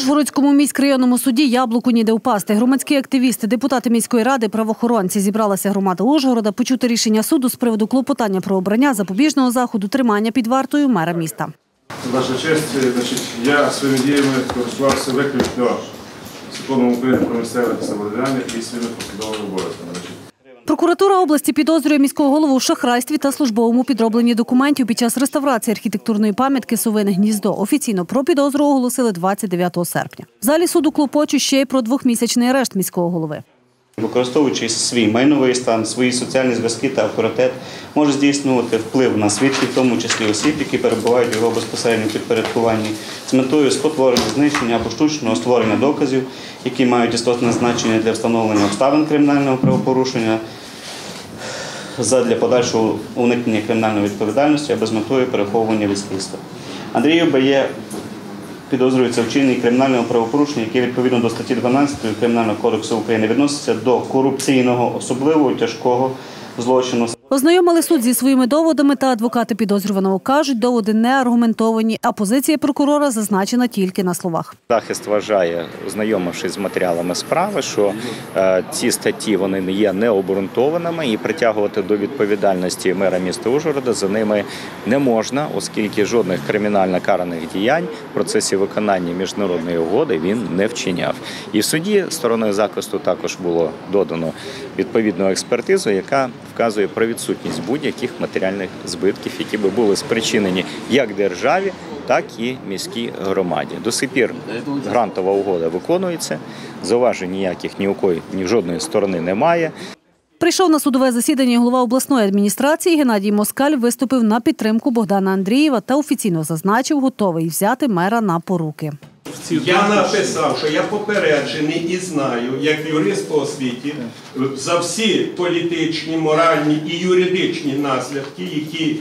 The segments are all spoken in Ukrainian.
Ужгородському міськрайонному суді яблуку ніде впасти. Громадські активісти, депутати міської ради, правоохоронці зібралася громада Ужгорода почути рішення суду з приводу клопотання про обрання запобіжного заходу тримання під вартою мера міста. Ваша честь, е, значить, я своїми діями користувався виключно законом України про місцеве самоврядування і своїми посадовими Прокуратура області підозрює міського голову в шахрайстві та службовому підробленні документів під час реставрації архітектурної пам'ятки Совине гніздо. Офіційно про підозру оголосили 29 серпня. В залі суду клопочуть ще й про двохмісячний арешт міського голови. Використовуючи свій майновий стан, свої соціальні зв'язки та авторитет, може здійснювати вплив на свідків, в тому числі осіб, які перебувають в його безпосередньо підпорядкуванні, з метою спотворення, знищення або штучного створення доказів, які мають істотне значення для встановлення обставин кримінального правопорушення, задля подальшого уникнення кримінальної відповідальності або з метою переховування від слідства. Андрій Бає підозрюється вчинення кримінального правопорушення, яке відповідно до статті 12 Кримінального кодексу України відноситься до корупційного, особливо тяжкого злочину. Ознайомили суд зі своїми доводами та адвокати підозрюваного кажуть, доводи не аргументовані, а позиція прокурора зазначена тільки на словах. Захист вважає, ознайомившись з матеріалами справи, що е, ці статті вони не є необґрунтованими і притягувати до відповідальності мера міста Ужгорода за ними не можна, оскільки жодних кримінально караних діянь в процесі виконання міжнародної угоди він не вчиняв. І в суді стороною захисту також було додано відповідну експертизу, яка вказує про відсутність будь-яких матеріальних збитків, які би були спричинені як державі, так і міській громаді. До сих пір грантова угода виконується, зауважень ніяких ні у кої, ні в жодної сторони немає. Прийшов на судове засідання голова обласної адміністрації Геннадій Москаль виступив на підтримку Богдана Андрієва та офіційно зазначив, готовий взяти мера на поруки. Я написав, що я попереджений і знаю, як юрист по освіті, за всі політичні, моральні і юридичні наслідки, які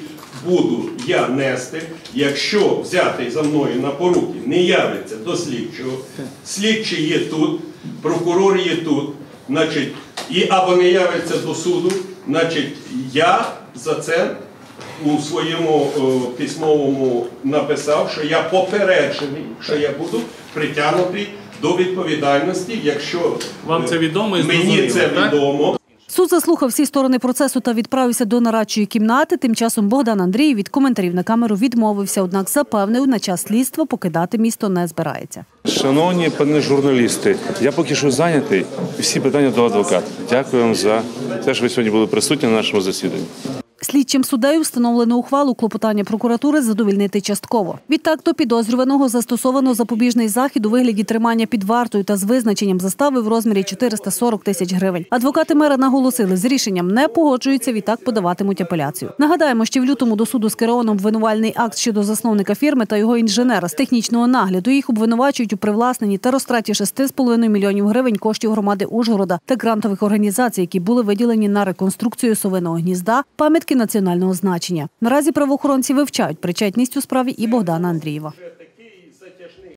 буду я нести, якщо взятий за мною на поруки не явиться до слідчого, слідчий є тут, прокурор є тут, значить, і або не явиться до суду, значить, я за це у своєму е, письмовому написав, що я попереджений, що я буду притягнутий до відповідальності, якщо Вам це відомо і мені це так? відомо. Суд заслухав всі сторони процесу та відправився до нарадчої кімнати. Тим часом Богдан Андрій від коментарів на камеру відмовився, однак запевнив, на час слідства покидати місто не збирається. Шановні пани журналісти, я поки що зайнятий. Всі питання до адвоката. Дякую вам за те, що ви сьогодні були присутні на нашому засіданні. Слідчим суддею встановлено ухвалу клопотання прокуратури задовільнити частково. Відтак до підозрюваного застосовано запобіжний захід у вигляді тримання під вартою та з визначенням застави в розмірі 440 тисяч гривень. Адвокати мера наголосили, з рішенням не погоджуються, відтак подаватимуть апеляцію. Нагадаємо, що в лютому до суду скеровано обвинувальний акт щодо засновника фірми та його інженера з технічного нагляду. Їх обвинувачують у привласненні та розтраті 6,5 мільйонів гривень коштів громади Ужгорода та грантових організацій, які були виділені на реконструкцію совиного гнізда, пам'ятки національного значення. Наразі правоохоронці вивчають причетність у справі і Богдана Андрієва.